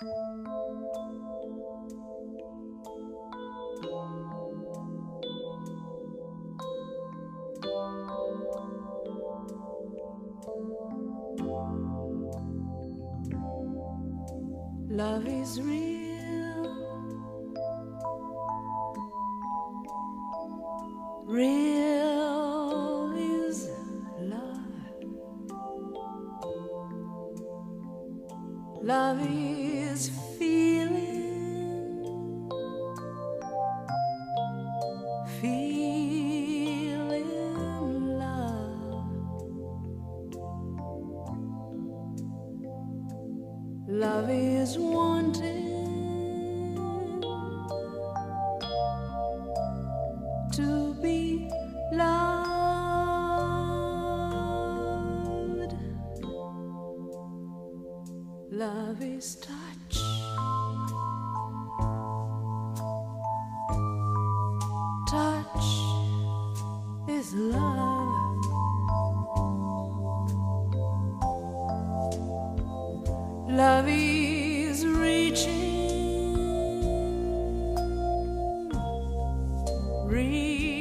Love is real. Real is love. Love is feeling. Feeling love. Love is wanting to be loved. Love is touch. Touch is love. Love is reaching. Reaching.